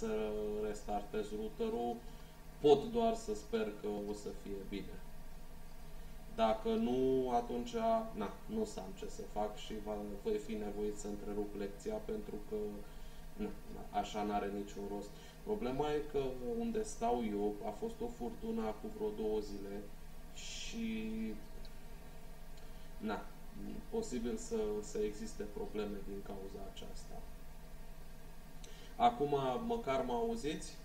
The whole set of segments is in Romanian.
să restartez routerul, pot doar să sper că o să fie bine. Dacă nu, atunci na, nu o să am ce să fac și va, voi fi nevoit să întrerup lecția pentru că na, na, așa n-are niciun rost. Problema e că unde stau eu a fost o furtună cu vreo două zile și na, posibil să, să existe probleme din cauza aceasta. Acum măcar mă auziți?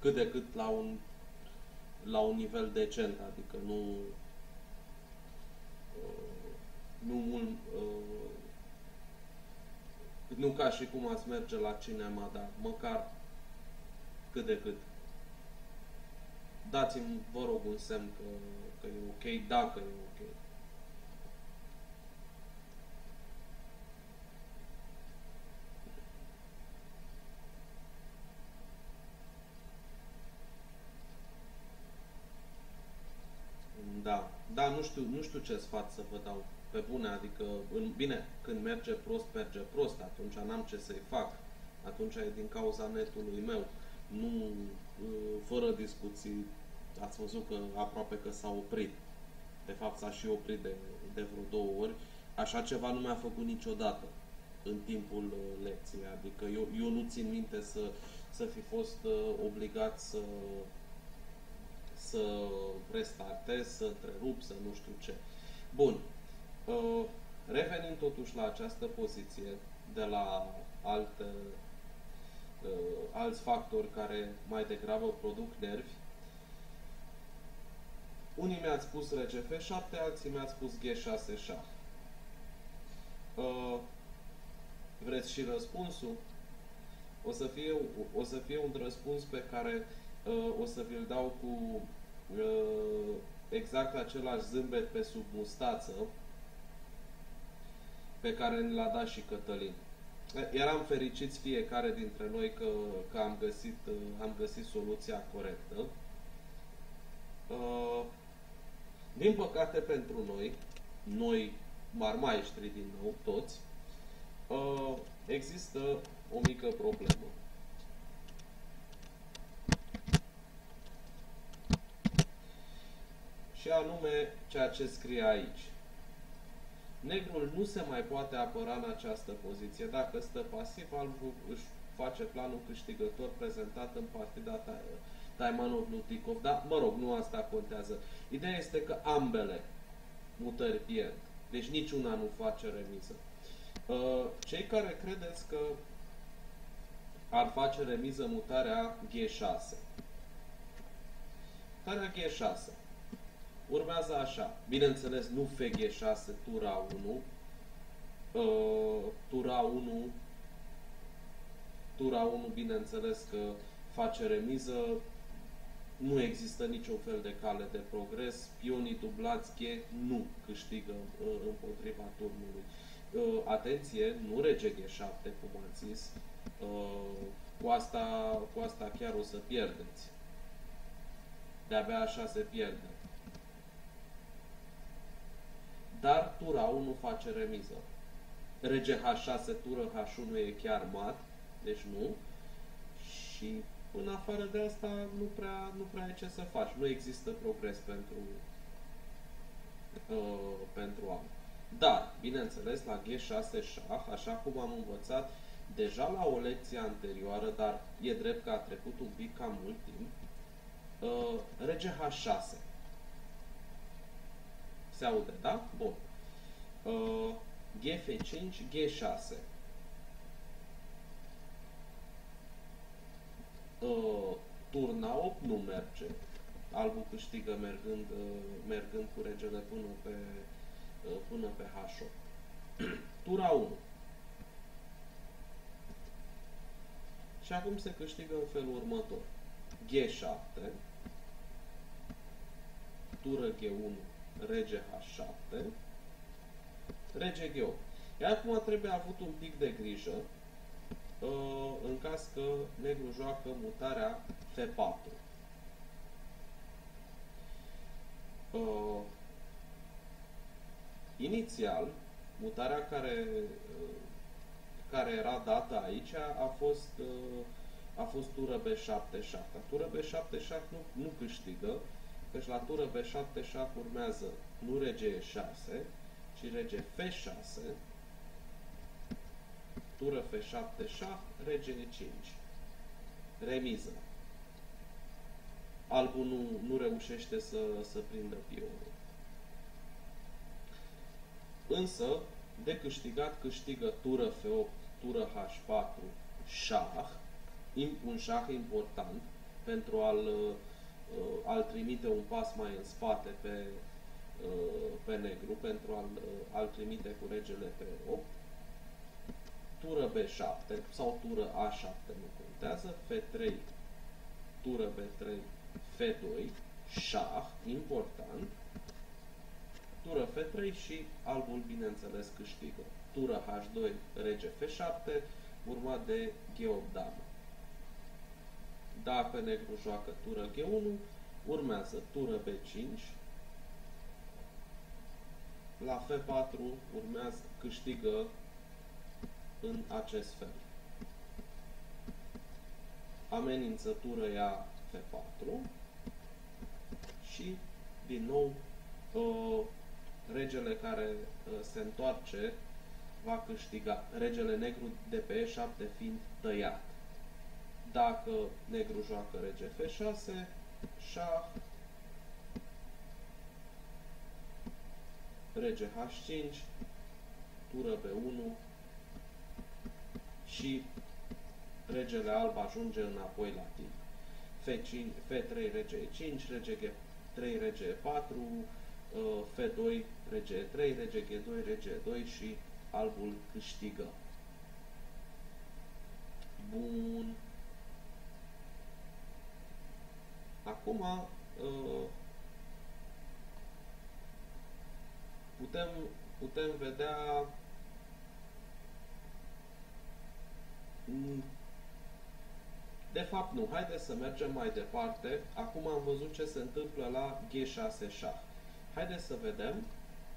cât de cât la un, la un nivel decent, adică nu uh, nu mult uh, nu ca și cum ați merge la cinema, dar măcar cât de cât. Dați-mi, vă rog, un semn că, că e ok, dacă e ok. Da, da, nu știu, nu știu ce sfat să vă dau pe bune, adică, în, bine, când merge prost, merge prost, atunci n-am ce să-i fac, atunci e din cauza netului meu, nu, uh, fără discuții, ați văzut că aproape că s-a oprit, de fapt s-a și oprit de, de vreo două ori, așa ceva nu mi-a făcut niciodată în timpul uh, lecției, adică eu, eu nu țin minte să, să fi fost uh, obligat să să restartez, să întrerup, să nu știu ce. Bun. Uh, revenind totuși la această poziție de la alte, uh, alți factori care mai degrabă produc nervi, unii mi-ați spus RGF7, alții mi-ați spus G6 șah. Uh, vreți și răspunsul? O să fie, o să fie un răspuns pe care uh, o să vi-l dau cu uh, exact același zâmbet pe sub mustață pe care ne l-a dat și Cătălin. Eram fericiți fiecare dintre noi că, că am, găsit, uh, am găsit soluția corectă. Uh, din păcate pentru noi, noi marmaestri din nou, toți, uh, există o mică problemă. și anume ceea ce scrie aici. Negrul nu se mai poate apăra în această poziție. Dacă stă pasiv, albul își face planul câștigător prezentat în partida Taimanov-Lutikov. Dar, mă rog, nu asta contează. Ideea este că ambele mutări pierd. Deci niciuna nu face remiză. Uh, cei care credeți că ar face remiză mutarea G6. Mutarea G6 Urmează așa. Bineînțeles, nu FG6, tura 1. Uh, tura 1 tura 1, bineînțeles că face remiză, nu există niciun fel de cale de progres, pionii dublați G nu câștigă uh, împotriva turnului. Uh, atenție, nu rege G7, cum am zis, uh, cu, asta, cu asta chiar o să pierdeți. De-abia așa se pierde dar tura 1 face remiză. Rege H6, tură H1 e chiar mat, deci nu. Și în afară de asta nu prea, nu prea ai ce să faci. Nu există progres pentru, uh, pentru am. Dar, bineînțeles, la G6 șah, așa cum am învățat deja la o lecție anterioară, dar e drept că a trecut un pic cam mult timp, uh, rege H6 se aude, da? Bun. Uh, GF5, G6. Uh, turna 8 nu merge. Albul câștigă mergând, uh, mergând cu regele până pe, uh, până pe H8. Tura 1. Și acum se câștigă în felul următor. G7, tură G1, rege H7, rege G8. Iar acum trebuie avut un pic de grijă uh, în caz că negru joacă mutarea F4. Uh, inițial, mutarea care, uh, care era dată aici a fost, uh, a fost tură B7 șah. Tură B7 șah nu, nu câștigă, căci la tură B7 șah urmează nu rege E6, ci rege F6, tură F7 șah, rege E5. Remiză. Albul nu, nu reușește să, să prindă pionul. Însă, de câștigat câștigă tură F8, tură H4, șah, un șah important pentru a-l, uh, a-l trimite un pas mai în spate pe, uh, pe negru, pentru a-l, uh, a-l trimite cu regele pe 8, tură B7 sau tură A7 nu contează, F3, tură B3, F2, șah, important, tură F3 și albul, bineînțeles, câștigă. Tură H2, rege F7, urmat de G8 damă. Dacă negru joacă tură G1, urmează tură B5, la F4 urmează, câștigă în acest fel. Amenințătură ia F4 și din nou uh, regele care uh, se întoarce va câștiga. Regele negru de pe E7 fiind tăiat. Dacă negru joacă rege F6, șah, rege H5, tură B1 și regele alb ajunge înapoi la timp. F5, F3, rege E5, rege G3, rege E4, F2, rege 3, rege G2, rege 2 și albul câștigă. Bun. Acum uh, putem, putem vedea de fapt nu, haideți să mergem mai departe. Acum am văzut ce se întâmplă la G6 șah. Haideți să vedem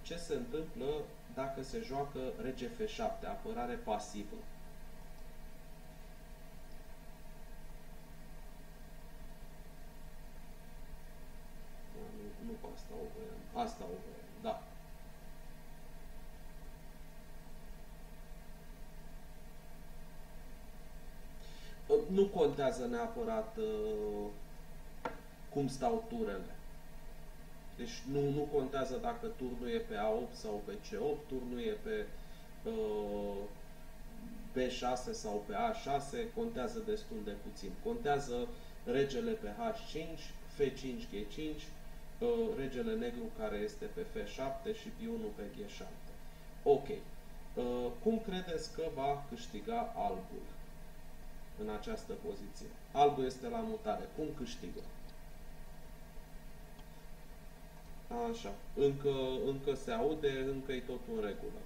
ce se întâmplă dacă se joacă rege F7, apărare pasivă. Nu, nu pe asta o voiam. Asta o voiam, da. Nu contează neapărat uh, cum stau turele. Deci nu, nu contează dacă turnul e pe A8 sau pe C8, turnul e pe uh, B6 sau pe A6, contează destul de puțin. Contează regele pe H5, F5, G5, uh, regele negru care este pe F7 și pionul pe G7. Ok. Uh, cum credeți că va câștiga albul în această poziție? Albul este la mutare. Cum câștigă? Așa. Încă, încă se aude, încă e totul în regulă.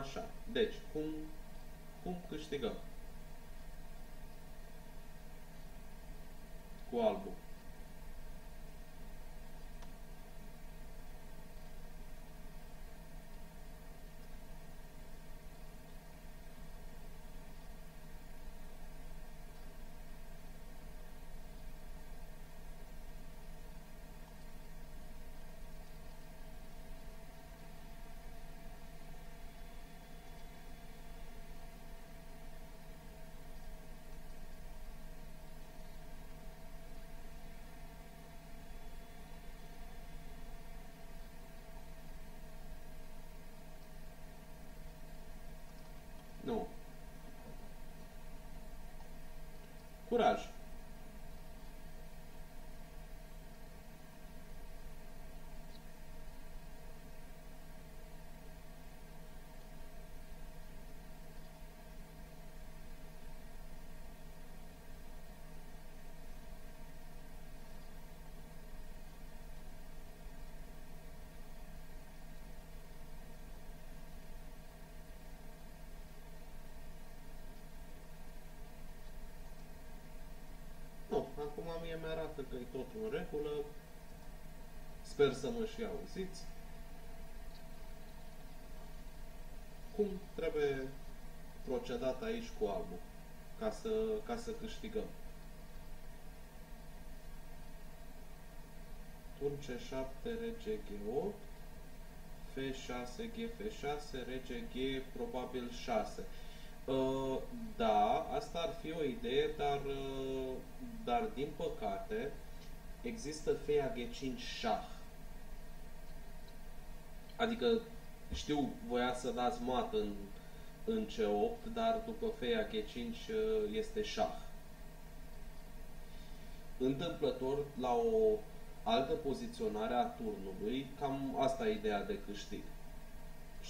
Așa. Deci, cum, cum câștigăm? Mie mi-arată că e tot în regulă. Sper să mă și auziți. Cum trebuie procedat aici cu albul ca să, ca să câștigăm? Turn C7, rege G8, F6, G, F6, rege G, probabil 6. Uh, da, asta ar fi o idee, dar, uh, dar din păcate există feia G5 șah. Adică știu, voia să dați mat în, în C8, dar după feia G5 uh, este șah. Întâmplător, la o altă poziționare a turnului, cam asta e ideea de câștig.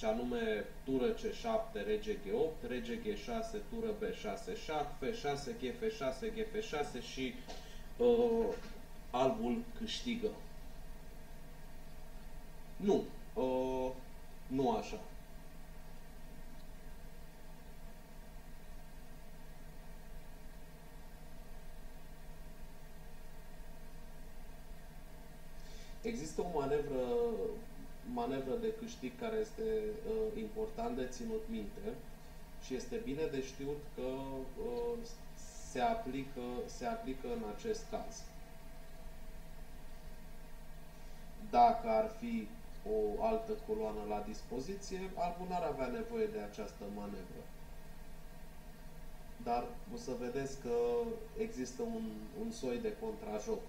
Și anume tură C7, rege G8, rege G6, tură B6, șah, F6, G, F6, G, F6 și uh, albul câștigă. Nu, uh, nu așa. Există o manevră, manevră de câștig care este uh, important de ținut minte și este bine de știut că uh, se, aplică, se aplică în acest caz. Dacă ar fi o altă coloană la dispoziție, albul n-ar avea nevoie de această manevră. Dar o să vedeți că există un, un soi de contrajoc.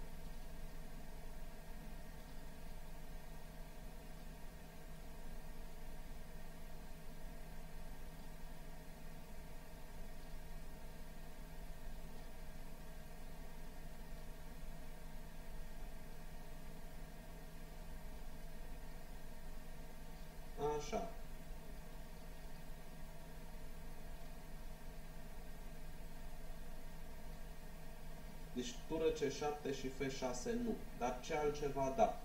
Așa. Deci tură C7 și F6 nu, dar ce altceva da.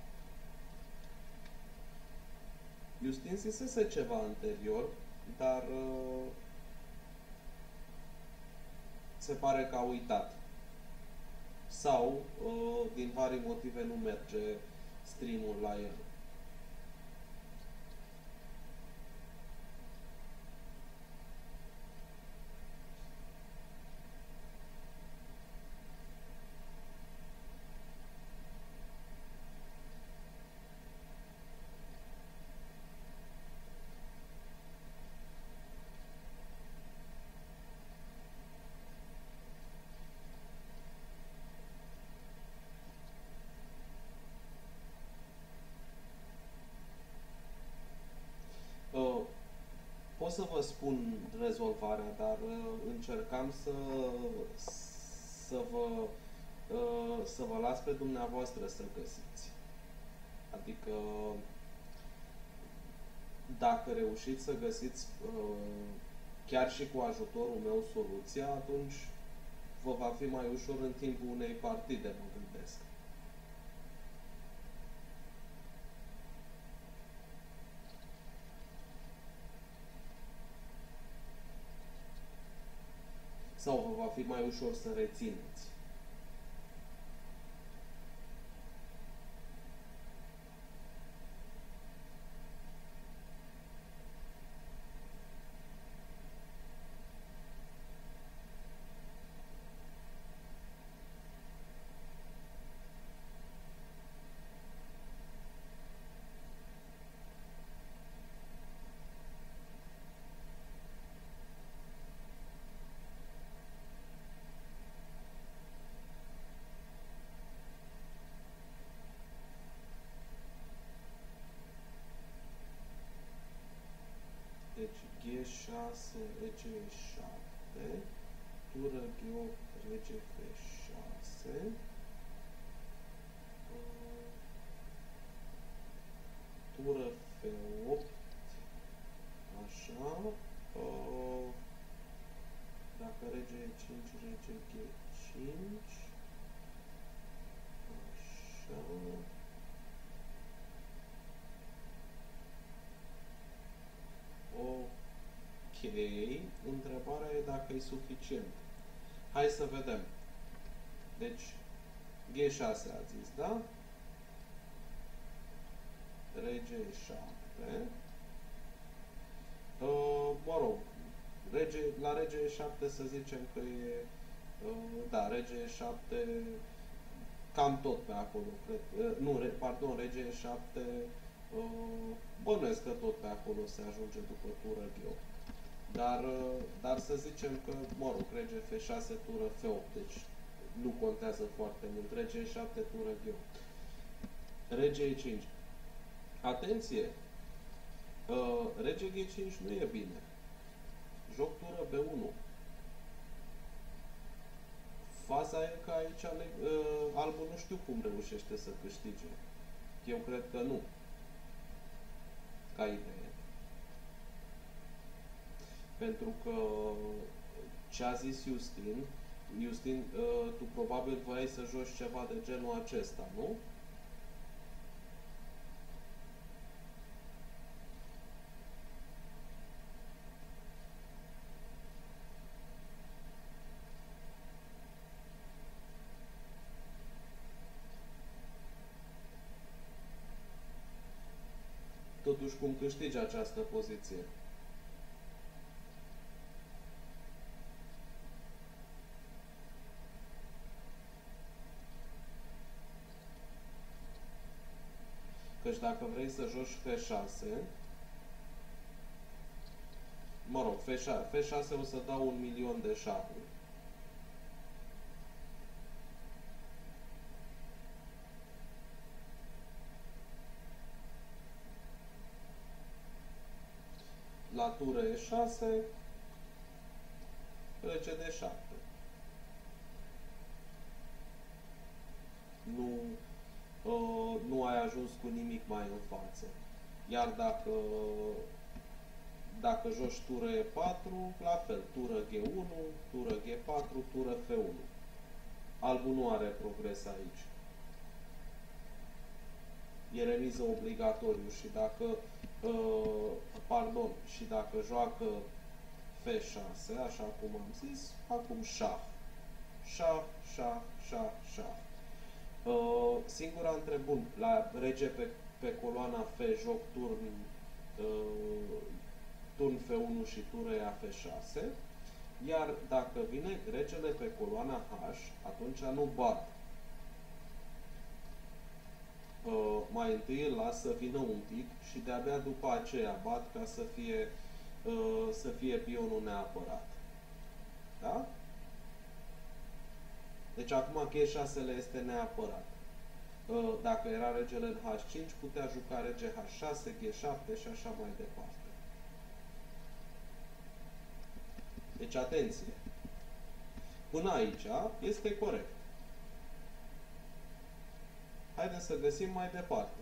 Justin zisese ceva anterior, dar uh, se pare că a uitat. Sau, uh, din vari motive, nu merge streamul la el. Pot să vă spun rezolvarea, dar uh, încercam să, să vă uh, să vă las pe dumneavoastră să găsiți. Adică dacă reușiți să găsiți uh, chiar și cu ajutorul meu soluția, atunci vă va fi mai ușor în timpul unei partide, mă gândesc. sau vă va fi mai ușor să rețineți. G6, rege 7, tură G8, rege F6, tură F8, așa, dacă rege E5, rege G5, așa, întrebarea e dacă e suficient. Hai să vedem. Deci, G6 a zis, da? Rege 7. Uh, mă rog, rege, la rege 7 să zicem că e, uh, da, rege 7 cam tot pe acolo, cred. Uh, nu, re, pardon, rege 7 uh, bănuiesc că tot pe acolo se ajunge după tură G8. Dar, uh, dar să zicem că, mă rog, rege F6, tură F8, deci nu contează foarte mult. Rege 7, tură G8. Rege E5. Atenție! Uh, rege G5 nu e bine. Joc tură B1. Faza e că aici uh, albul nu știu cum reușește să câștige. Eu cred că nu. Ca idee. Pentru că ce a zis Justin, Justin, uh, tu probabil voiai să joci ceva de genul acesta, nu? totuși cum câștigi această poziție. Dacă vrei să joci F6, mă rog, F6, F6 o să dau un milion de șahuri. la tură E6, rege de 7. Nu, uh, nu ai ajuns cu nimic mai în față. Iar dacă, dacă joci tură E4, la fel, tură G1, tură G4, tură F1. Albul nu are progres aici. E remiză obligatoriu și dacă uh, pardon, și dacă joacă F6, așa cum am zis, acum șah. Șah, șah, șah, șah. Uh, singura între bun, la rege pe, pe coloana F joc turn, uh, turn F1 și tură F6, iar dacă vine regele pe coloana H, atunci nu bat uh, mai întâi îl las să vină un pic și de-abia după aceea bat ca să fie, uh, să fie pionul neapărat. Da? Deci acum G6 este neapărat. Uh, dacă era regele în H5, putea juca rege H6, G7 și așa mai departe. Deci atenție! Până aici este corect. Haideți să găsim mai departe.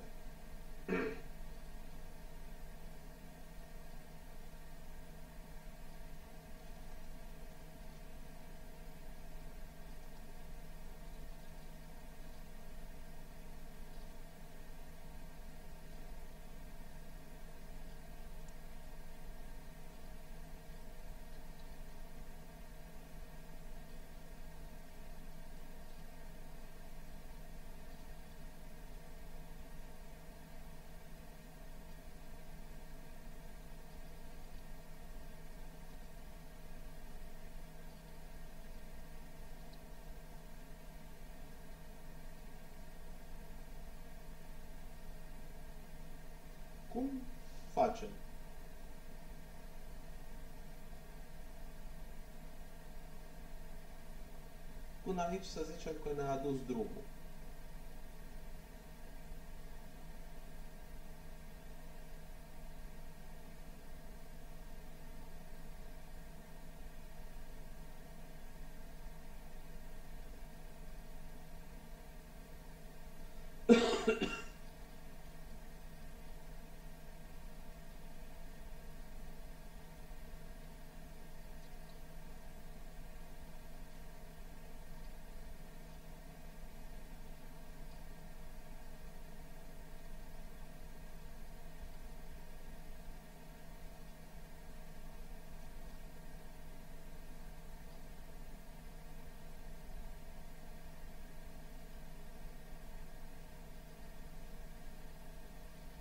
Până aici să zicem că ne-a adus drumul.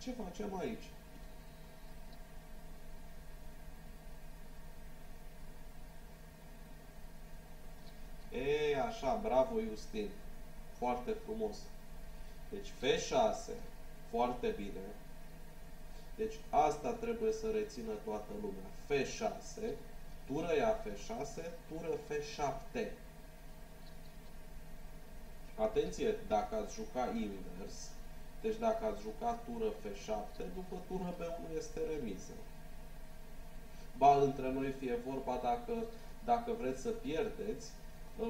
Ce facem aici? E, așa, bravo Justin. Foarte frumos. Deci F6, foarte bine. Deci asta trebuie să rețină toată lumea. F6, tură ia F6, tură F7. Atenție, dacă ați juca invers, deci dacă ați juca tură F7, după tură B1 este remiză. Ba, între noi fie vorba dacă, dacă vreți să pierdeți, ă,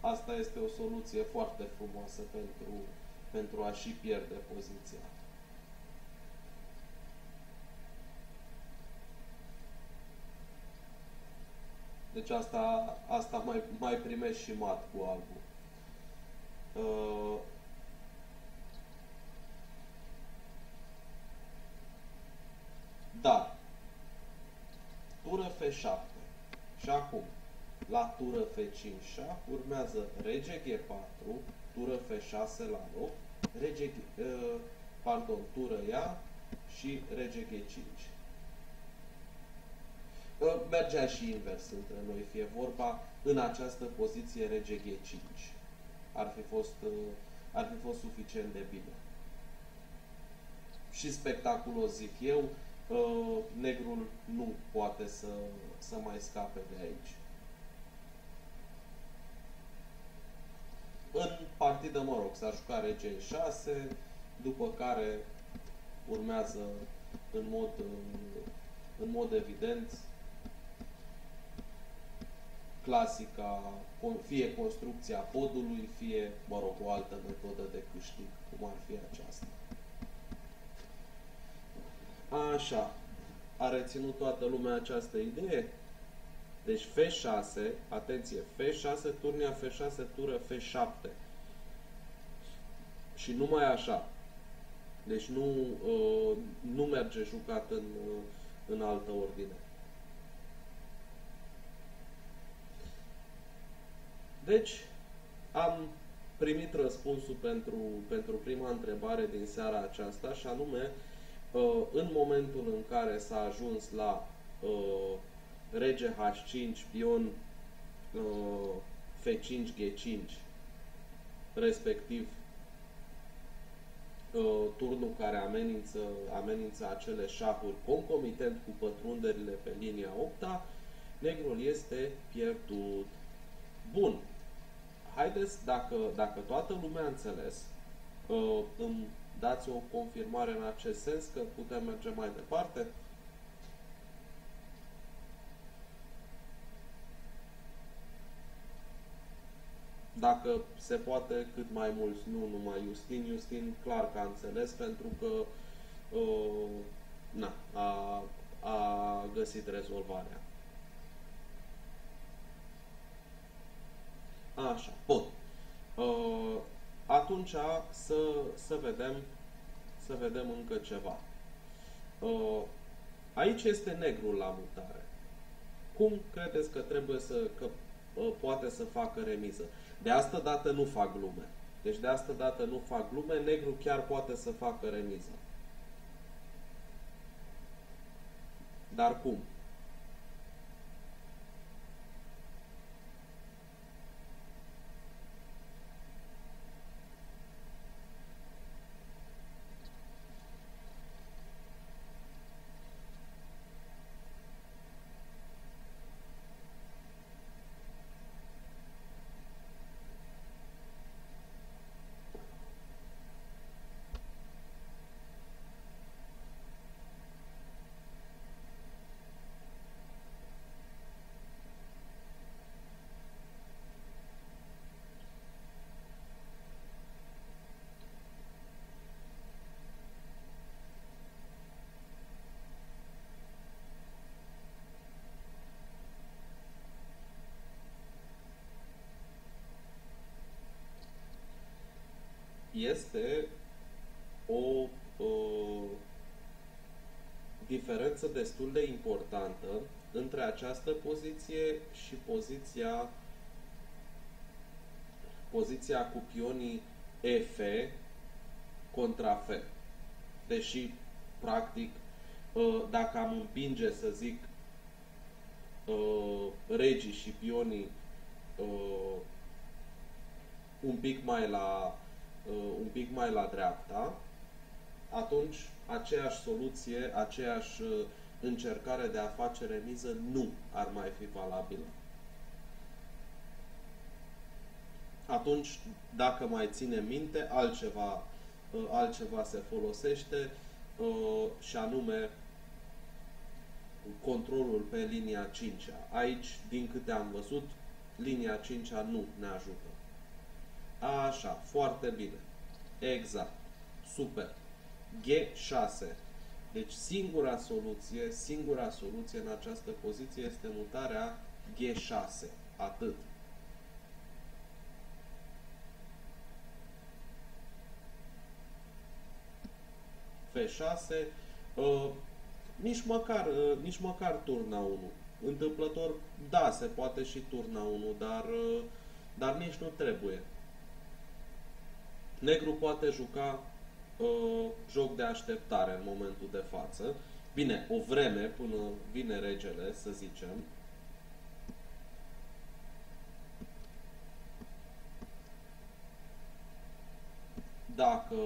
asta este o soluție foarte frumoasă pentru, pentru a și pierde poziția. Deci asta, asta mai, mai primești și mat cu albul. Uh, dar, tură F7. Și acum, la tură F5 șah, urmează rege G4, tură F6 la loc, rege, uh, pardon, tură ea și rege G5. Uh, mergea și invers între noi, fie vorba, în această poziție rege G5 ar fi fost, uh, ar fi fost suficient de bine. Și spectaculos, zic eu, uh, negrul nu poate să, să mai scape de aici. În partidă, mă rog, s-a jucat rege 6, după care urmează în mod, uh, în mod evident clasica, fie construcția podului, fie, mă rog, o altă metodă de câștig, cum ar fi aceasta. Așa, a reținut toată lumea această idee? Deci F6, atenție, F6, turnia F6, tură F7. Și numai așa. Deci nu, uh, nu merge jucat în, uh, în altă ordine. Deci, am primit răspunsul pentru, pentru prima întrebare din seara aceasta și anume, uh, în momentul în care s-a ajuns la uh, rege H5, pion uh, F5, G5, respectiv turnul care amenință, amenință acele șahuri concomitent cu pătrunderile pe linia 8 negrul este pierdut. Bun, haideți, dacă, dacă toată lumea a înțeles, uh, îmi dați o confirmare în acest sens că putem merge mai departe? Dacă se poate, cât mai mulți, nu numai Justin. Justin clar că a înțeles pentru că uh, na, a, a găsit rezolvarea. Așa, pot. Uh, atunci să, să vedem să vedem încă ceva. Uh, aici este negrul la mutare. Cum credeți că trebuie să, că uh, poate să facă remiză? De asta dată nu fac glume. Deci de asta dată nu fac glume, negru chiar poate să facă remiză. Dar cum? Este o, o diferență destul de importantă între această poziție și poziția poziția cu pionii F contra F. deși, practic, uh, dacă am împinge, să zic, uh, regii și pionii uh, un pic mai la un pic mai la dreapta, atunci aceeași soluție, aceeași încercare de a face remiză nu ar mai fi valabilă. Atunci, dacă mai ține minte, altceva, uh, altceva se folosește uh, și anume controlul pe linia 5 -a. Aici, din câte am văzut, linia 5 -a nu ne ajută. Așa, foarte bine. Exact. Super. G6. Deci singura soluție, singura soluție în această poziție este mutarea G6. Atât. F6, uh, nici măcar, uh, nici măcar turna 1. Întâmplător, da, se poate și turna 1, dar, uh, dar nici nu trebuie. Negru poate juca uh, joc de așteptare în momentul de față. Bine, o vreme până vine regele, să zicem. Dacă,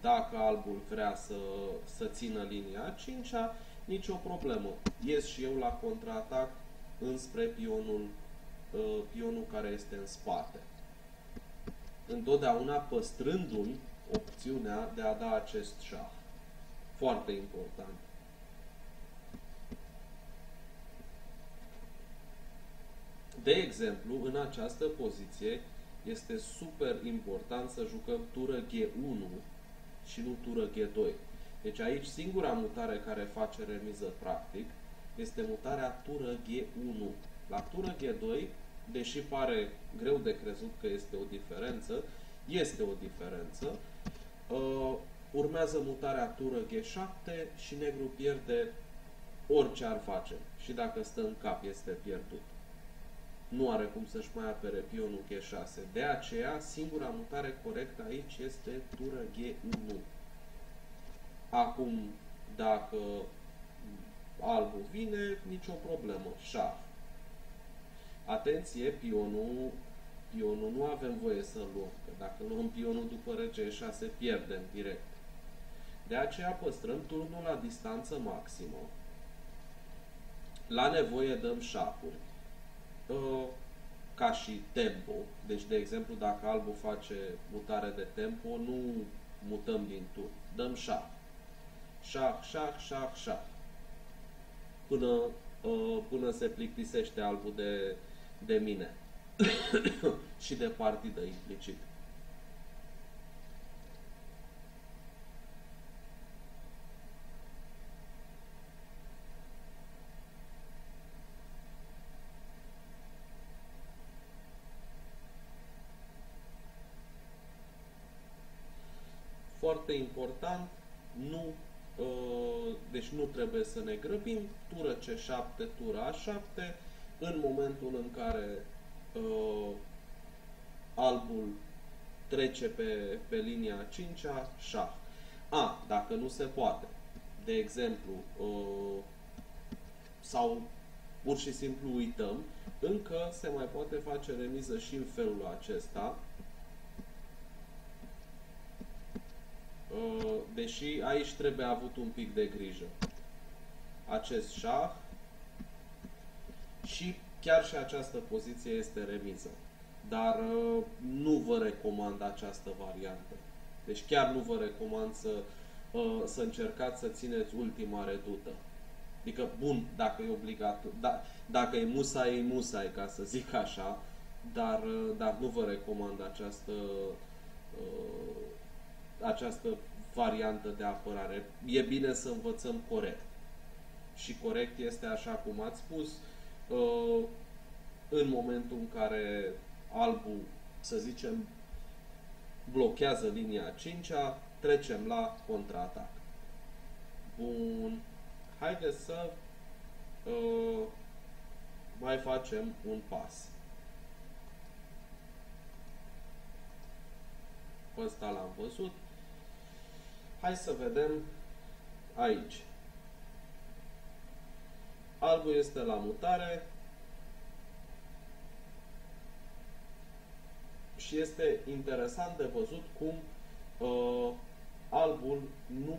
dacă albul vrea să, să țină linia 5 -a, nicio problemă. Ies și eu la contraatac înspre pionul, uh, pionul care este în spate. Întotdeauna păstrându-mi opțiunea de a da acest șah. Foarte important. De exemplu, în această poziție este super important să jucăm tură G1 și nu tură G2. Deci aici singura mutare care face remiză practic este mutarea tură G1. La tură G2, deși pare greu de crezut că este o diferență, este o diferență, Uh, urmează mutarea tură G7 și negru pierde orice ar face. Și dacă stă în cap, este pierdut. Nu are cum să-și mai apere pionul G6. De aceea, singura mutare corectă aici este tură G1. Acum, dacă albul vine, nicio problemă. Șah. Atenție, pionul pionul nu avem voie să-l luăm, că dacă luăm pionul după rege 6 pierdem direct. De aceea păstrăm turnul la distanță maximă. La nevoie dăm șahuri. Uh, ca și tempo. Deci, de exemplu, dacă albul face mutare de tempo, nu mutăm din turn. Dăm șah. Șah, șah, șah, șah. Până, uh, până se plictisește albul de, de mine. și de partidă implicit. Foarte important, nu, uh, deci nu trebuie să ne grăbim, tură C7, tură A7, în momentul în care uh, albul trece pe, pe linia 5-a, șah. A, dacă nu se poate, de exemplu, uh, sau pur și simplu uităm, încă se mai poate face remiză și în felul acesta, uh, deși aici trebuie avut un pic de grijă. Acest șah și chiar și această poziție este remiză. Dar uh, nu vă recomand această variantă. Deci chiar nu vă recomand să, uh, să încercați să țineți ultima redută. Adică, bun, dacă e obligat, da, dacă e musa, e musa, ca să zic așa, dar, uh, dar nu vă recomand această, această variantă de apărare. E bine să învățăm corect. Și corect este, așa cum ați spus, Uh, în momentul în care albul, să zicem, blochează linia 5 -a, trecem la contraatac. Bun. Haideți să uh, mai facem un pas. Ăsta l-am văzut. Hai să vedem aici. Albul este la mutare și este interesant de văzut cum uh, albul nu,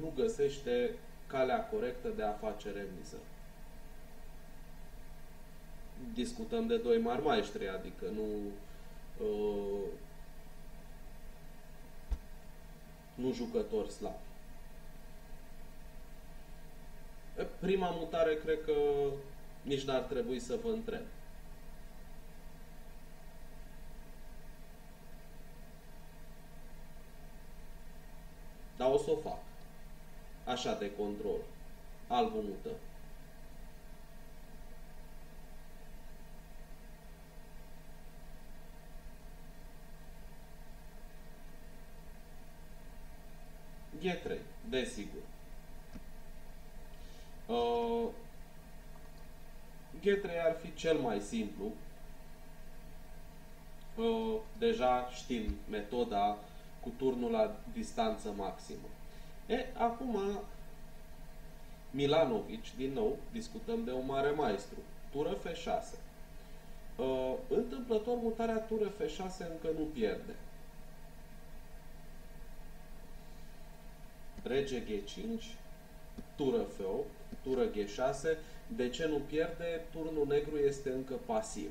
nu găsește calea corectă de a face remiză. Discutăm de doi mari maestri, adică nu uh, nu jucători slabi. Prima mutare cred că nici n-ar trebui să vă întreb. Dar o să o fac. Așa de control. Albul mută. G3, desigur. Uh, G3 ar fi cel mai simplu. Uh, deja știm metoda cu turnul la distanță maximă. E, acum Milanovic, din nou, discutăm de un mare maestru. Tură F6. Uh, întâmplător, mutarea tură F6 încă nu pierde. Rege G5, tură F8, tură G6. De ce nu pierde? Turnul negru este încă pasiv.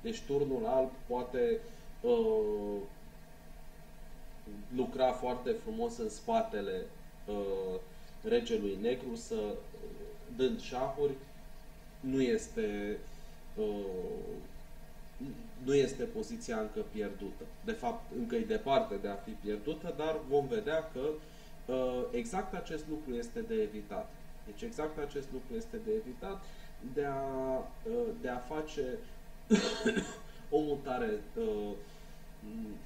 Deci turnul alb poate uh, lucra foarte frumos în spatele uh, regelui negru, să dând șahuri, nu este uh, nu este poziția încă pierdută. De fapt, încă e departe de a fi pierdută, dar vom vedea că uh, exact acest lucru este de evitat. Deci exact acest lucru este de evitat de a, uh, de a face o mutare uh,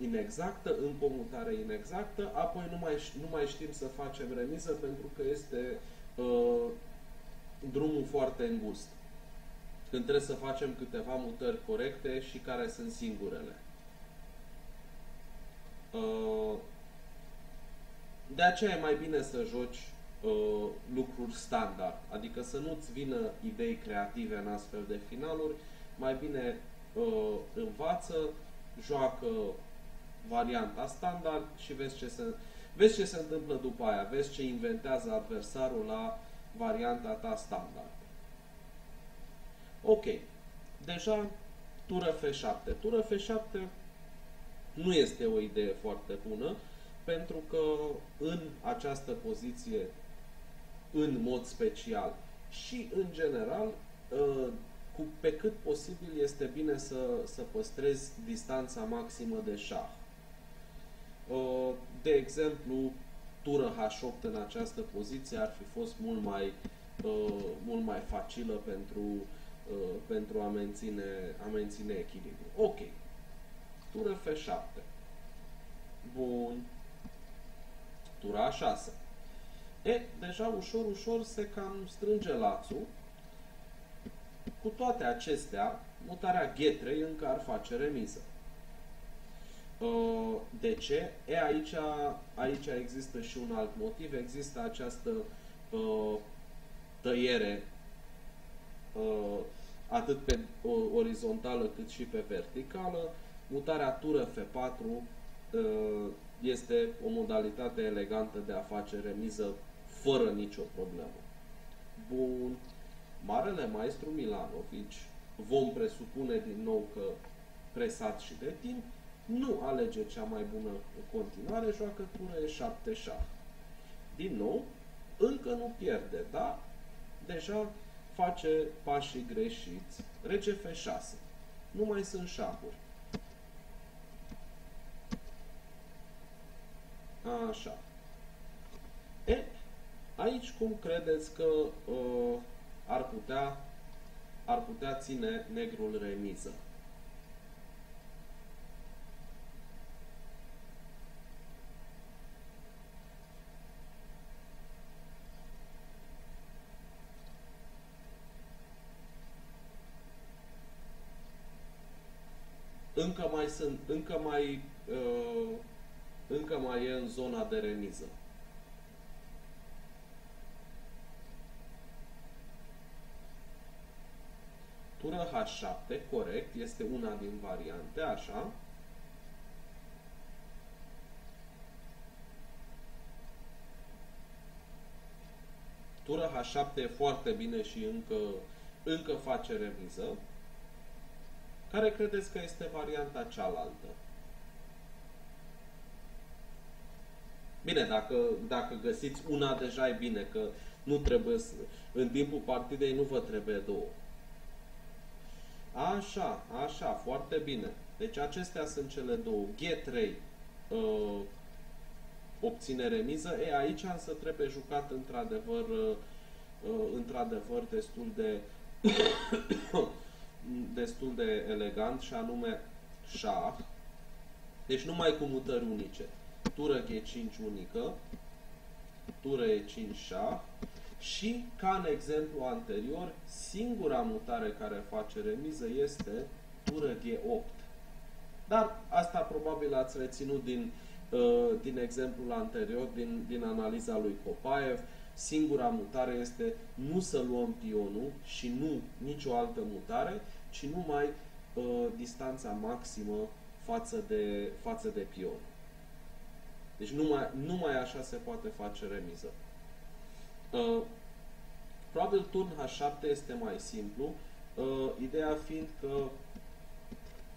inexactă, în comutare inexactă, apoi nu mai, nu mai știm să facem remiză pentru că este uh, drumul foarte îngust. Când trebuie să facem câteva mutări corecte și care sunt singurele. Uh, de aceea e mai bine să joci uh, lucruri standard, adică să nu-ți vină idei creative în astfel de finaluri, mai bine uh, învață, joacă varianta standard și vezi ce se, vezi ce se întâmplă după aia, vezi ce inventează adversarul la varianta ta standard. Ok, deja tură F7. Tură F7 nu este o idee foarte bună, pentru că în această poziție, în mod special și în general, ă, cu pe cât posibil este bine să, să păstrezi distanța maximă de șah. Uh, de exemplu, tură H8 în această poziție ar fi fost mult mai, uh, mult mai facilă pentru, uh, pentru a, menține, a menține echilibru. Ok. Tură F7. Bun. Tura A6. E, deja ușor, ușor se cam strânge lațul cu toate acestea, mutarea G3 încă ar face remiză. Uh, de ce? E, aici, aici există și un alt motiv. Există această uh, tăiere uh, atât pe orizontală cât și pe verticală. Mutarea tură F4 este o modalitate elegantă de a face remiză fără nicio problemă. Bun. Marele maestru Milanovic, vom presupune din nou că presat și de timp, nu alege cea mai bună continuare, joacă tură E7 șah. Din nou, încă nu pierde, dar deja face pașii greșiți. Rege F6. Nu mai sunt șahuri. Așa. E, aici cum credeți că uh, ar putea, ar putea ține negrul remiză. Încă mai sunt, încă mai uh, încă mai e în zona de remiză. Tură H7, corect, este una din variante, așa. Tură H7 e foarte bine și încă, încă face remiză. Care credeți că este varianta cealaltă? Bine, dacă, dacă găsiți una deja e bine, că nu trebuie să, în timpul partidei nu vă trebuie două. Așa, așa, foarte bine. Deci acestea sunt cele două. G3 uh, obține remiză. E, aici însă trebuie jucat într-adevăr uh, uh, într-adevăr destul de destul de elegant și anume șah. Deci numai cu mutări unice. Tură G5 unică, tură E5 șah și, ca în exemplu anterior, singura mutare care face remiză este tură G8. Dar asta probabil ați reținut din, uh, din exemplul anterior, din, din analiza lui Popaev. Singura mutare este nu să luăm pionul și nu nicio altă mutare, ci numai uh, distanța maximă față de, față de pion. Deci numai, numai așa se poate face remiză. Uh, probabil turn H7 este mai simplu, uh, ideea fiind că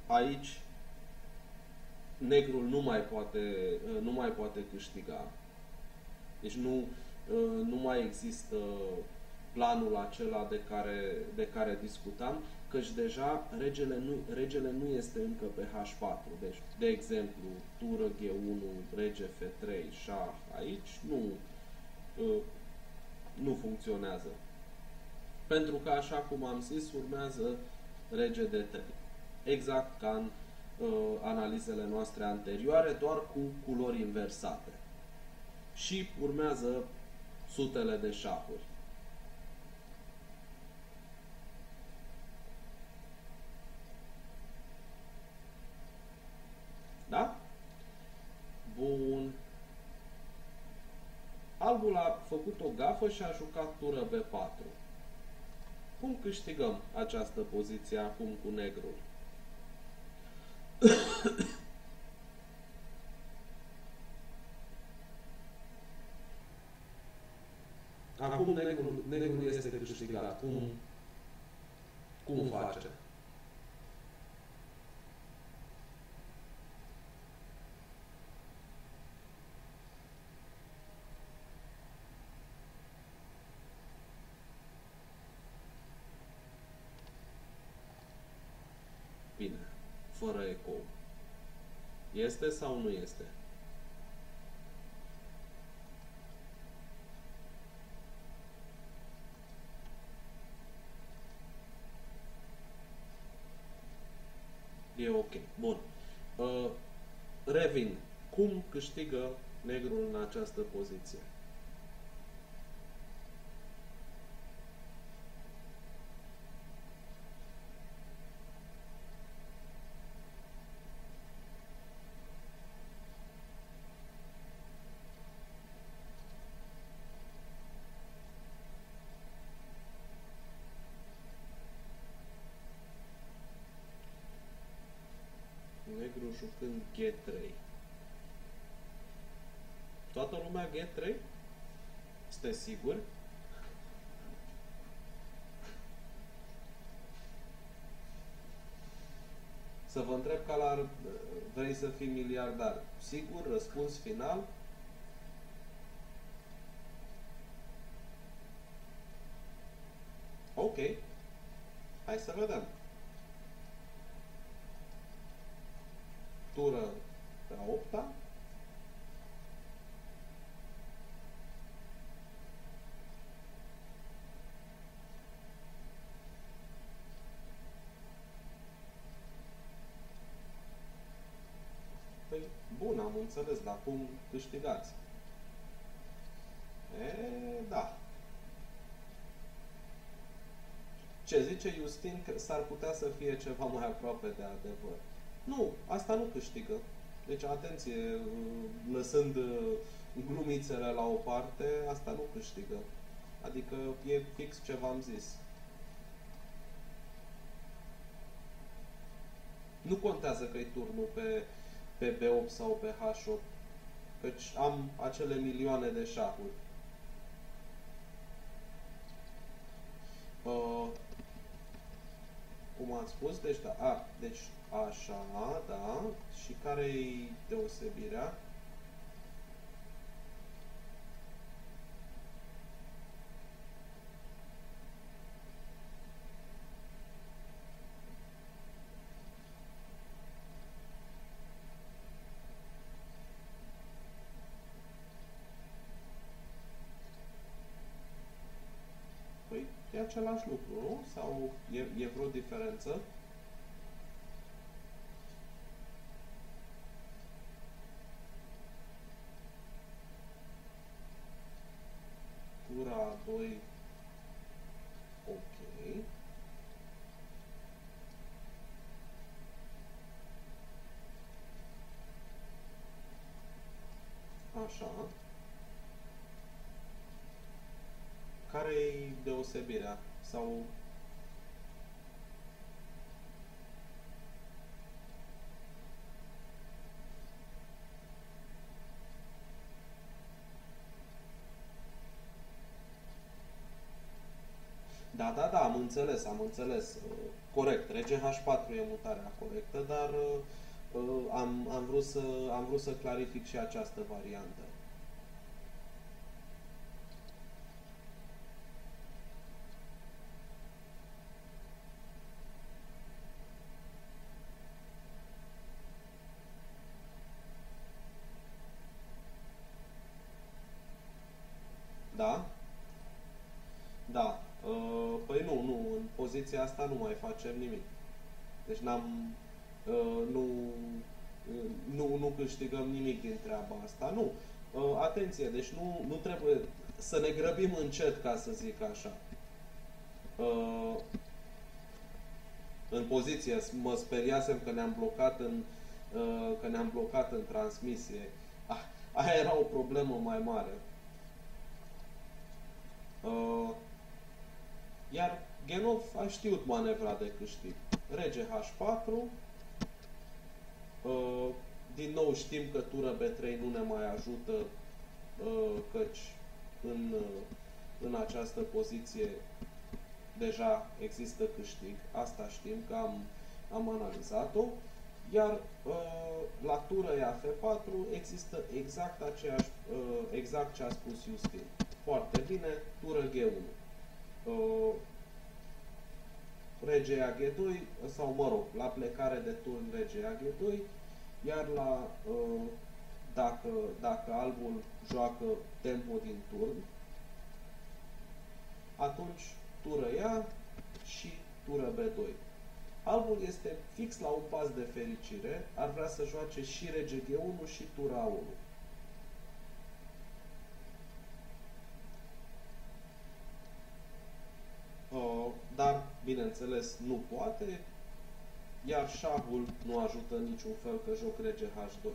aici negrul nu mai poate, uh, nu mai poate câștiga. Deci nu, uh, nu mai există planul acela de care, de care discutam, căci deja regele nu, regele nu este încă pe H4. Deci, de exemplu, tură G1, rege F3, șah, aici nu, uh, nu funcționează. Pentru că, așa cum am zis, urmează rege de 3. Exact ca în uh, analizele noastre anterioare, doar cu culori inversate. Și urmează sutele de șahuri. Da? Bun. Albul a făcut o gafă și a jucat tură B4. Cum câștigăm această poziție acum cu negrul? Acum negrul, negrul este câștigat. Cum, cum face? Bine, fără eco. Este sau nu este? E ok. Bun. Uh, revin. Cum câștigă negrul în această poziție? negru jucând G3. Toată lumea G3? Este sigur? Să vă întreb ca la vrei să fii miliardar. Sigur? Răspuns final? Ok. Hai să vedem. tură pe a opta. Păi, bun, am înțeles, dar cum câștigați? E, da. Ce zice Justin că s-ar putea să fie ceva mai aproape de adevăr. Nu, asta nu câștigă. Deci, atenție, uh, lăsând uh, glumițele la o parte, asta nu câștigă. Adică e fix ce v-am zis. Nu contează că e turnul pe, pe B8 sau pe H8, căci am acele milioane de șahuri. Uh, cum am spus, deci da, a, deci așa, da, și care e deosebirea? e același lucru, nu? Sau e, e vreo diferență? Tura 2 ok. Așa. care e deosebirea? Sau Da, da, da, am înțeles, am înțeles. Corect, rege H4 e mutarea corectă, dar uh, am, am, vrut să, am vrut să clarific și această variantă. Da? Da. Uh, păi nu, nu, în poziția asta nu mai facem nimic. Deci n-am, uh, nu, uh, nu, nu câștigăm nimic din treaba asta. Nu. Atenție, deci nu, nu trebuie să ne grăbim încet, ca să zic așa. În poziție, mă speriasem că ne-am blocat în, că ne-am blocat în transmisie. Ah, aia era o problemă mai mare. Uh, iar Genov a știut manevra de câștig. Rege H4, uh, din nou știm că tură B3 nu ne mai ajută, uh, căci în, uh, în această poziție deja există câștig. Asta știm că am, am analizat-o. Iar uh, la tură F4 există exact aceeași, uh, exact ce a spus Justin. Foarte bine, tură G1. Uh, rege G2, sau mă rog, la plecare de turn rege G2, iar la, uh, dacă, dacă albul joacă tempo din turn, atunci tură ea și tură B2. Albul este fix la un pas de fericire, ar vrea să joace și rege G1 și tura 1. Uh, dar, bineînțeles, nu poate, iar șahul nu ajută niciun fel că joc rege H2.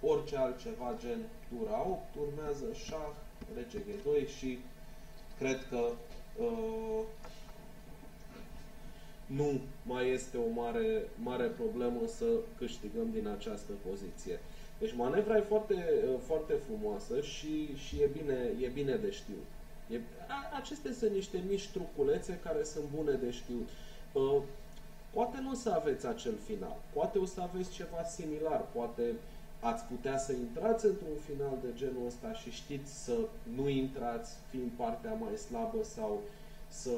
Orice altceva gen tura 8 urmează șah, rege G2 și cred că uh, nu mai este o mare, mare problemă să câștigăm din această poziție. Deci manevra e foarte, foarte frumoasă și, și e, bine, e bine de știut. E, a, acestea sunt niște mici truculețe care sunt bune de știut. Uh, poate nu o să aveți acel final, poate o să aveți ceva similar, poate ați putea să intrați într-un final de genul ăsta și știți să nu intrați fiind partea mai slabă sau să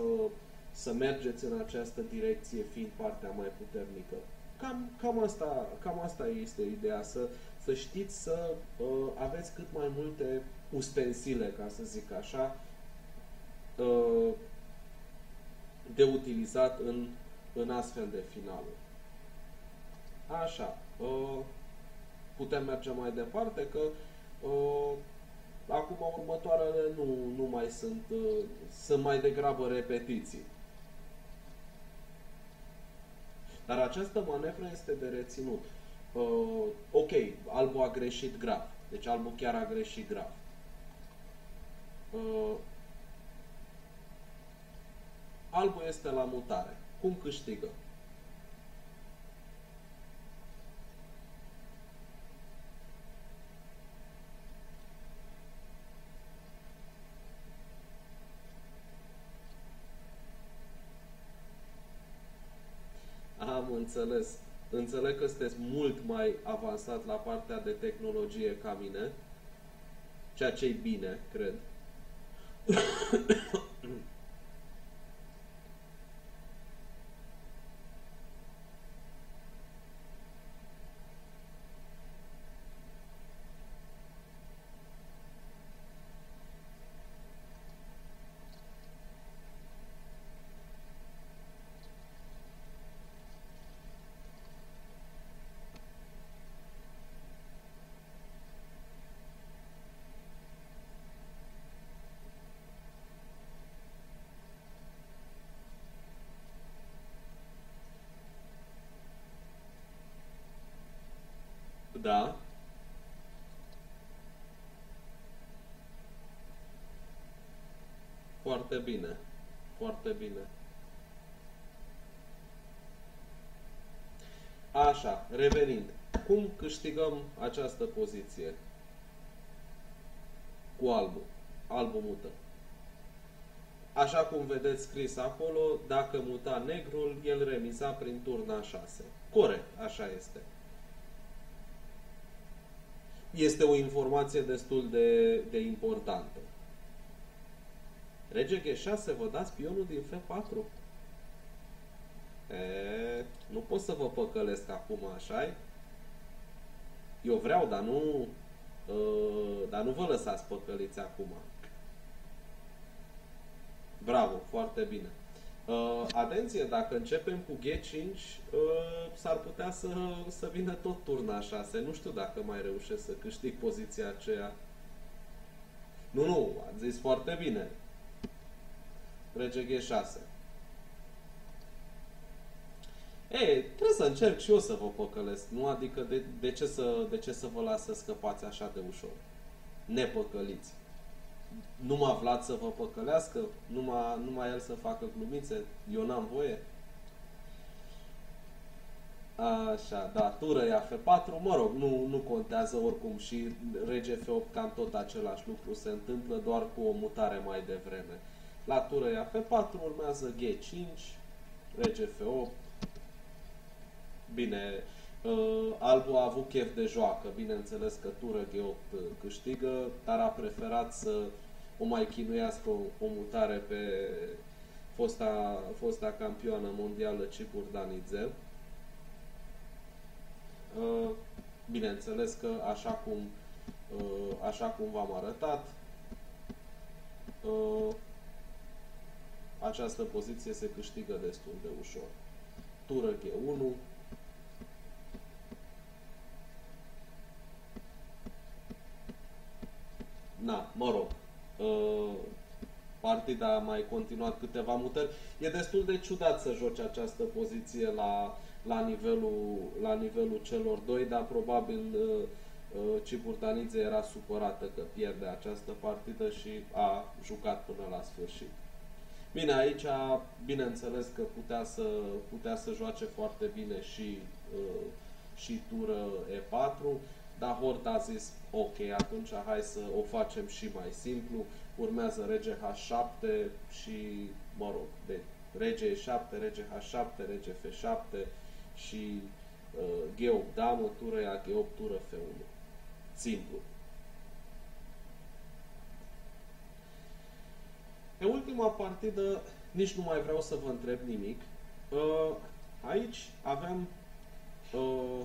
să mergeți în această direcție fiind partea mai puternică. Cam, cam, asta, cam asta este ideea, să, să știți să uh, aveți cât mai multe ustensile, ca să zic așa, uh, de utilizat în, în astfel de finaluri. Așa, uh, putem merge mai departe că uh, acum următoarele nu, nu mai sunt, uh, sunt mai degrabă repetiții. Dar această manevră este de reținut. uh, ok, albul a greșit grav. Deci albul chiar a greșit grav. Uh, albul este la mutare. Cum câștigă? Am înțeles. Înțeleg că sunteți mult mai avansat la partea de tehnologie ca mine, ceea ce e bine, cred. Da. Foarte bine. Foarte bine. Așa, revenind. Cum câștigăm această poziție? Cu albul. Albul mută. Așa cum vedeți scris acolo, dacă muta negrul, el remiza prin turna 6. Corect, așa este este o informație destul de, de importantă. Rege G6, vă dați pionul din F4? E, nu pot să vă păcălesc acum, așa -i? Eu vreau, dar nu, uh, dar nu vă lăsați păcăliți acum. Bravo, foarte bine. Uh, atenție, dacă începem cu G5, uh, s-ar putea să, să vină tot turna 6. Nu știu dacă mai reușesc să câștig poziția aceea. Nu, nu, ați zis foarte bine. Rege G6. Ei, trebuie să încerc și eu să vă păcălesc, nu? Adică de, de, ce să, de ce să vă las să scăpați așa de ușor? Nepăcăliți numai Vlad să vă păcălească, numai, numai el să facă glumițe, eu n-am voie. Așa, da, tură ia F4, mă rog, nu, nu contează oricum și rege F8 cam tot același lucru. Se întâmplă, doar cu o mutare mai devreme. La tură ia F4 urmează G5, rege F8, bine, Uh, Albu a avut chef de joacă, bineînțeles că tură G8 câștigă, dar a preferat să o mai chinuiască o, o mutare pe fosta, fosta campioană mondială Cipur Danidze. Uh, bineînțeles că așa cum, uh, așa cum v-am arătat, uh, această poziție se câștigă destul de ușor. Tură G1, na, mă rog, uh, partida a mai continuat câteva mutări. E destul de ciudat să joci această poziție la, la, nivelul, la nivelul celor doi, dar probabil uh, uh, Ciburdanițe era supărată că pierde această partidă și a jucat până la sfârșit. Bine, aici, bineînțeles că putea să, putea să joace foarte bine și, și tură E4, dar Hort a zis, ok, atunci hai să o facem și mai simplu. Urmează rege H7 și, mă rog, de rege E7, rege H7, rege F7 și uh, G8 damă, tură ia G8, tură F1. Simplu. Pe ultima partidă nici nu mai vreau să vă întreb nimic. Uh, aici avem uh,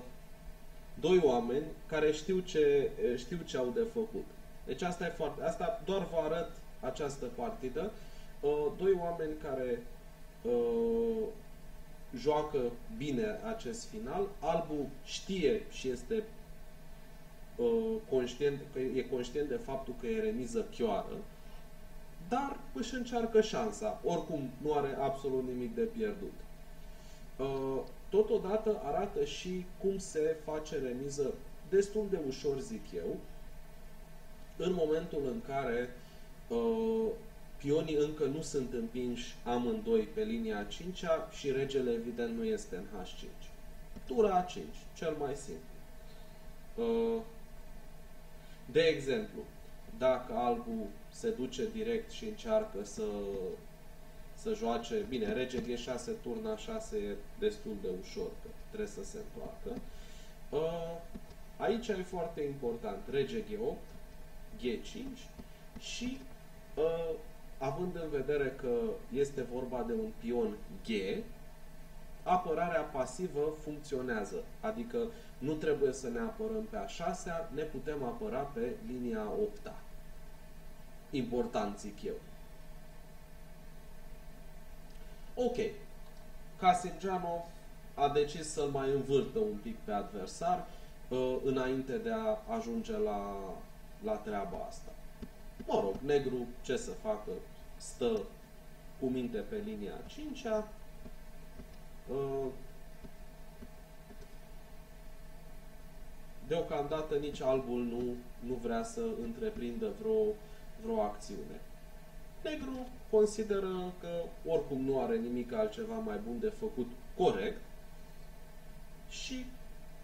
doi oameni care știu ce, știu ce au de făcut. Deci asta e foarte, asta doar vă arăt această partidă. Doi oameni care uh, joacă bine acest final. Albu știe și este uh, conștient, că e conștient de faptul că e remiză chioară, dar își încearcă șansa. Oricum, nu are absolut nimic de pierdut. Uh, totodată arată și cum se face remiză destul de ușor, zic eu, în momentul în care uh, pionii încă nu sunt împinși amândoi pe linia 5 și regele evident nu este în H5. Tura A5, cel mai simplu. Uh, de exemplu, dacă albul se duce direct și încearcă să, să joace, bine, rege G6, turna 6 e destul de ușor, că trebuie să se întoarcă. Uh, aici e foarte important, rege G8, G5 și uh, având în vedere că este vorba de un pion G, apărarea pasivă funcționează, adică nu trebuie să ne apărăm pe a șasea, ne putem apăra pe linia opta. Important, zic eu. Ok. Kasimjanov a decis să-l mai învârtă un pic pe adversar uh, înainte de a ajunge la, la treaba asta. Mă rog, negru, ce să facă, stă cu minte pe linia 5 -a. Uh, deocamdată nici albul nu, nu vrea să întreprindă vreo, vreo acțiune. Negru consideră că oricum nu are nimic altceva mai bun de făcut corect și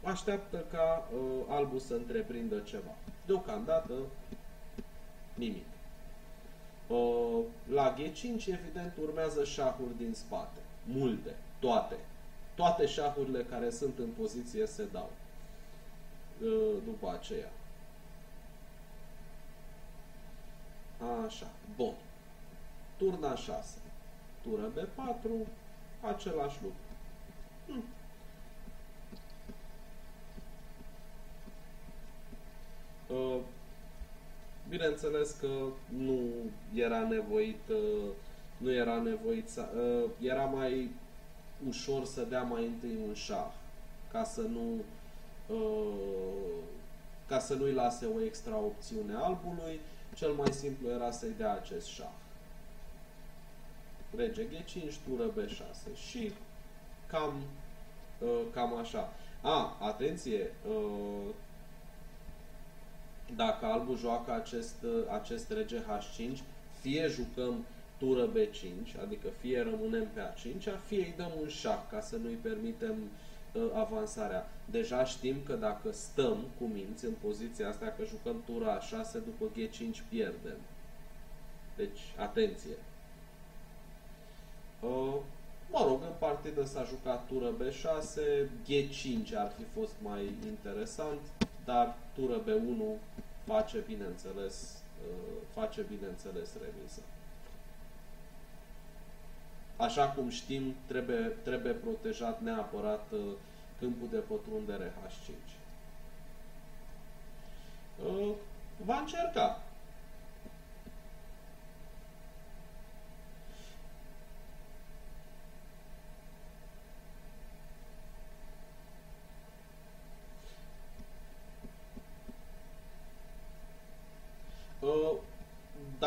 așteaptă ca uh, albul să întreprindă ceva. Deocamdată nimic. Uh, la G5, evident, urmează șahuri din spate. Multe. Toate. Toate șahurile care sunt în poziție se dau. Uh, după aceea. Așa. Bun. Turna 6. Tură B4. Același lucru. Hm. Uh, Bineînțeles că nu era nevoit, uh, nu era nevoit să, uh, era mai ușor să dea mai întâi un șah, ca să nu uh, ca să nu-i lase o extra opțiune albului, cel mai simplu era să-i dea acest șah. Rege G5, tură B6 și cam, cam așa. A, atenție, dacă albul joacă acest, acest rege H5, fie jucăm tură B5, adică fie rămânem pe A5, fie îi dăm un șah ca să nu-i permitem uh, avansarea. Deja știm că dacă stăm cu minți în poziția asta, că jucăm tura A6, după G5 pierdem. Deci, atenție! Uh, mă rog, în partidă s-a jucat tură B6, G5 ar fi fost mai interesant, dar tură B1 face, bineînțeles, uh, face, bineînțeles, remiză. Așa cum știm, trebuie, trebuie protejat neapărat uh, câmpul de pătrundere H5. Uh, va încerca.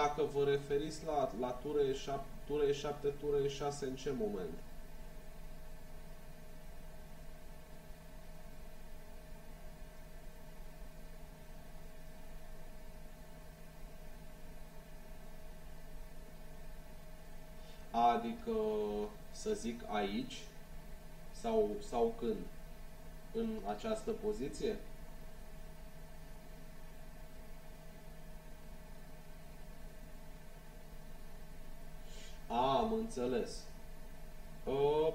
Dacă vă referiți la, la tură E7, tură E7, tură E6, în ce moment? Adică, să zic, aici sau, sau când? În această poziție? am înțeles. Uh,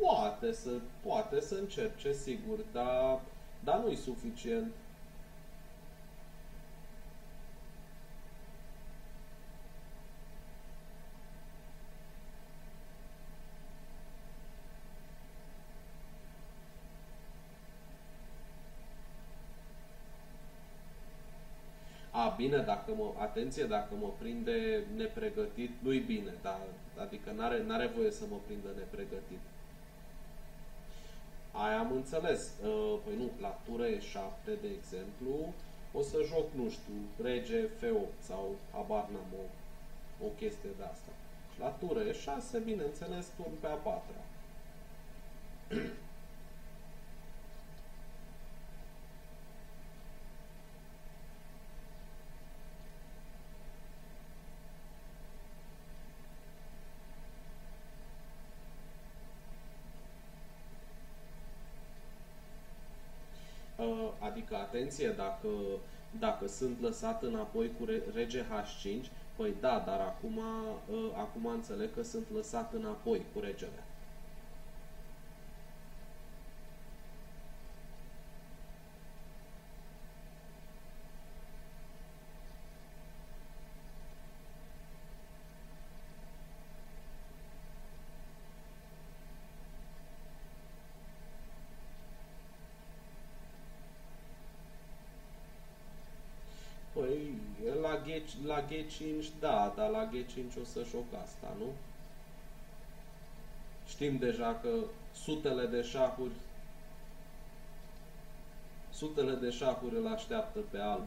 poate să, poate să încerce, sigur, dar, dar nu-i suficient. bine, dacă mă, atenție, dacă mă prinde nepregătit, nu-i bine, dar, adică n-are, n-are voie să mă prindă nepregătit. Aia am înțeles. Ă, păi nu, la tură E7, de exemplu, o să joc, nu știu, rege F8 sau habar n-am o, o chestie de asta. La tură E6, bineînțeles, turn pe A4. atenție, dacă, dacă sunt lăsat înapoi cu rege H5, păi da, dar acum, ă, acum înțeleg că sunt lăsat înapoi cu regele. La G5, da, dar la G5 o să joc asta, nu? Știm deja că sutele de șahuri sutele de șahuri îl așteaptă pe alb.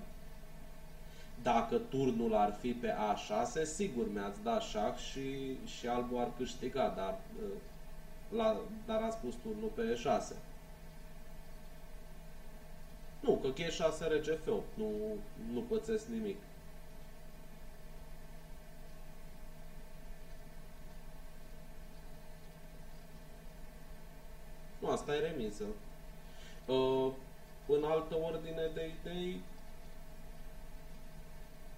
Dacă turnul ar fi pe A6, sigur mi-ați dat șah și, și albul ar câștiga, dar, la, dar a spus turnul pe E6. Nu, că G6 rege F8, nu, nu pățesc nimic. Asta e remiză. Uh, în altă ordine de idei,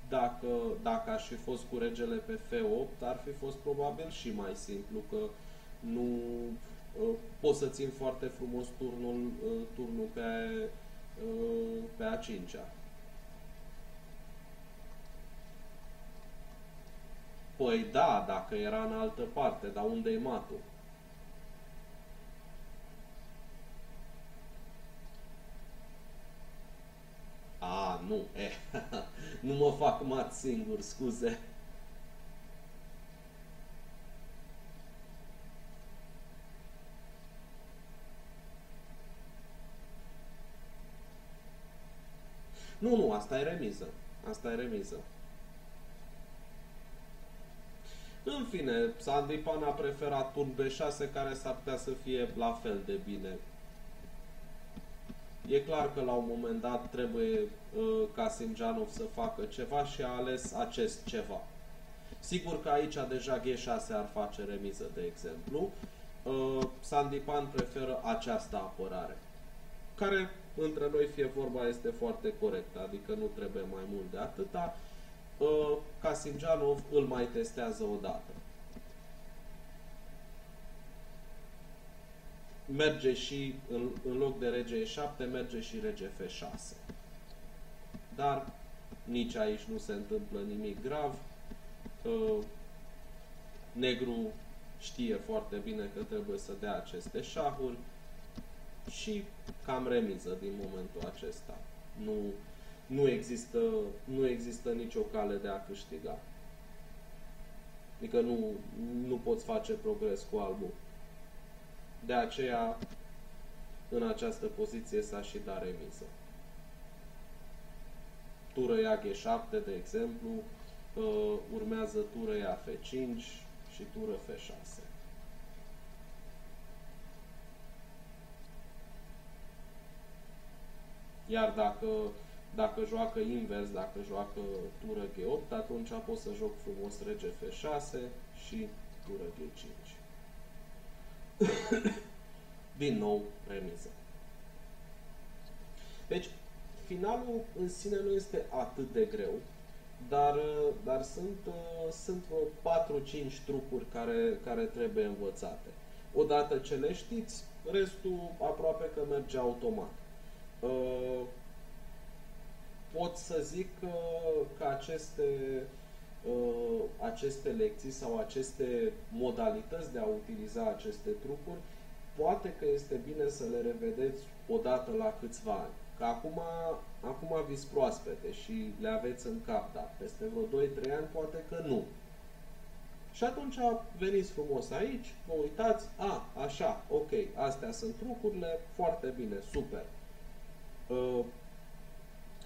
dacă, dacă aș fi fost cu regele pe F8, ar fi fost probabil și mai simplu, că nu uh, pot să țin foarte frumos turnul, uh, turnul pe, uh, pe a 5-a. Păi da, dacă era în altă parte, dar unde e matul? Nu, e, nu mă fac mat singur, scuze. Nu, nu, asta e remiză. Asta e remiză. În fine, Sandipan a preferat turn B6 care s-ar putea să fie la fel de bine E clar că la un moment dat trebuie uh, ca Simjanov să facă ceva și a ales acest ceva. Sigur că aici deja G6 ar face remiză, de exemplu. Uh, Sandipan preferă această apărare, care între noi fie vorba este foarte corectă, adică nu trebuie mai mult de atâta. Uh, Kasimjanov îl mai testează o dată. Merge și, în, în loc de rege E7, merge și rege F6. Dar nici aici nu se întâmplă nimic grav. Uh, negru știe foarte bine că trebuie să dea aceste șahuri și cam remiză din momentul acesta. Nu, nu, există, nu există nicio cale de a câștiga. Adică nu, nu poți face progres cu albul. De aceea, în această poziție s-a și dat remiză. Tură ia G7, de exemplu, uh, urmează tură ia F5 și tură F6. Iar dacă, dacă joacă invers, dacă joacă tură G8, atunci pot să joc frumos rege F6 și tură G5. Din nou, remiză. Deci, finalul în sine nu este atât de greu, dar, dar sunt, sunt vreo 4-5 trucuri care, care trebuie învățate. Odată ce le știți, restul aproape că merge automat. Pot să zic că, că aceste Uh, aceste lecții sau aceste modalități de a utiliza aceste trucuri, poate că este bine să le revedeți odată la câțiva ani. Că acum, acum vis proaspete și le aveți în cap, dar peste vreo 2-3 ani poate că nu. Și atunci veniți frumos aici, vă uitați, a, așa, ok, astea sunt trucurile, foarte bine, super. Uh,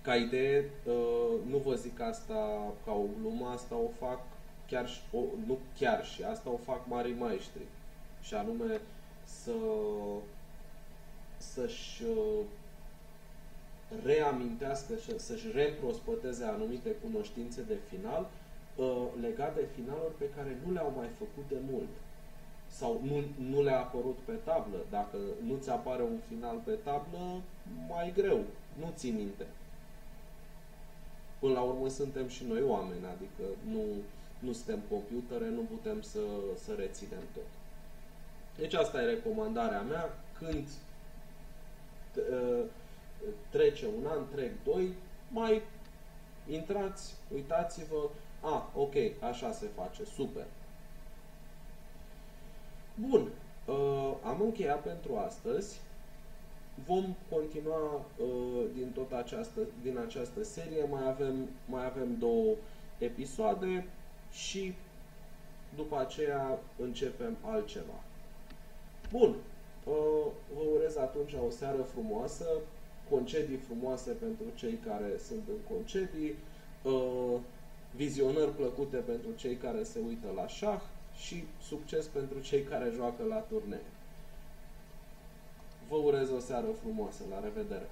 ca idee, uh, nu vă zic asta ca o glumă, asta o fac chiar și, o, nu chiar și, asta o fac mari maestri. Și anume să să-și uh, reamintească, să-și reprospăteze anumite cunoștințe de final uh, legate de finaluri pe care nu le-au mai făcut de mult sau nu, nu le-a apărut pe tablă. Dacă nu ți apare un final pe tablă, mai greu, nu ții minte. Până la urmă suntem și noi oameni, adică nu, nu suntem computere, nu putem să, să reținem tot. Deci asta e recomandarea mea. Când uh, trece un an, trec doi, mai intrați, uitați-vă, a, ok, așa se face, super. Bun, uh, am încheiat pentru astăzi. Vom continua uh, din tot această, din această serie, mai avem, mai avem două episoade și după aceea începem altceva. Bun, uh, vă urez atunci o seară frumoasă, concedii frumoase pentru cei care sunt în concedii, uh, vizionări plăcute pentru cei care se uită la șah și succes pentru cei care joacă la turnee. Vă urez o seară frumoasă, la revedere!